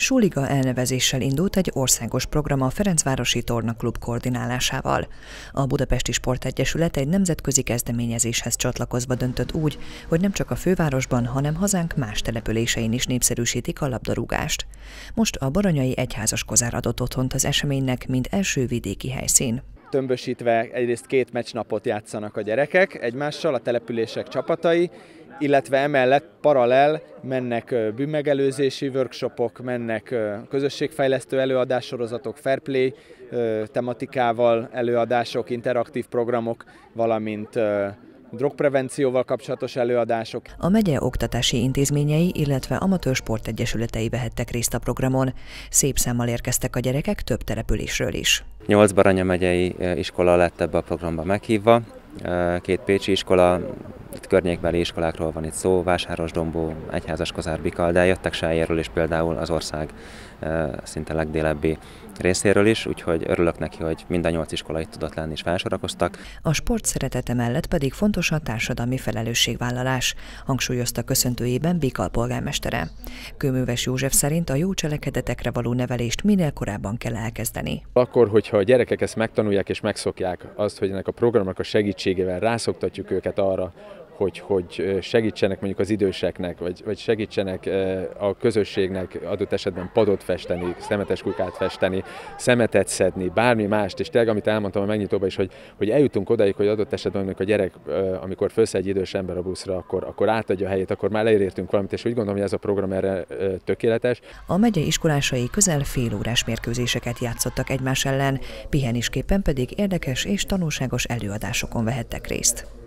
Súliga elnevezéssel indult egy országos program a Ferencvárosi Torna Klub koordinálásával. A Budapesti Sportegyesület egy nemzetközi kezdeményezéshez csatlakozva döntött úgy, hogy nem csak a fővárosban, hanem hazánk más településein is népszerűsítik a labdarúgást. Most a Baranyai Egyházas Kozár adott otthont az eseménynek, mint első vidéki helyszín tömbösítve egyrészt két meccsnapot játszanak a gyerekek egymással, a települések csapatai, illetve emellett paralel mennek bűnmegelőzési workshopok, mennek közösségfejlesztő előadássorozatok, fairplay tematikával előadások, interaktív programok, valamint drogprevencióval kapcsolatos előadások. A megye oktatási intézményei, illetve amatőr sportegyesületei vehettek részt a programon. Szép számmal érkeztek a gyerekek több településről is. Nyolc Baranya megyei iskola lett ebbe a programba meghívva, két pécsi iskola, környékbeli iskolákról van itt szó, Vásárosdombó, Egyházas Kozár, Bikal, de jöttek Sájéről is például az ország szinte legdélebbi részéről is, úgyhogy örülök neki, hogy mind a nyolc iskola itt tudott lenni és felsorakoztak. A sport szeretete mellett pedig fontos a társadalmi felelősségvállalás, hangsúlyozta köszöntőjében Bikal polgármestere. Kőműves József szerint a jó cselekedetekre való nevelést minél korábban kell elkezdeni. Akkor, hogyha a gyerekek ezt megtanulják és megszokják azt, hogy ennek a programnak a segítségével rászoktatjuk őket arra, hogy, hogy segítsenek mondjuk az időseknek, vagy, vagy segítsenek a közösségnek adott esetben padot festeni, szemetes kukát festeni, szemetet szedni, bármi mást, és tényleg amit elmondtam a megnyitóban is, hogy, hogy eljutunk odaig, hogy adott esetben amikor a gyerek, amikor fölsz egy idős ember a buszra, akkor, akkor átadja a helyét, akkor már leértünk valamit, és úgy gondolom, hogy ez a program erre tökéletes. A megye iskolásai közel fél órás mérkőzéseket játszottak egymás ellen, pihenisképpen pedig érdekes és tanulságos előadásokon vehettek részt.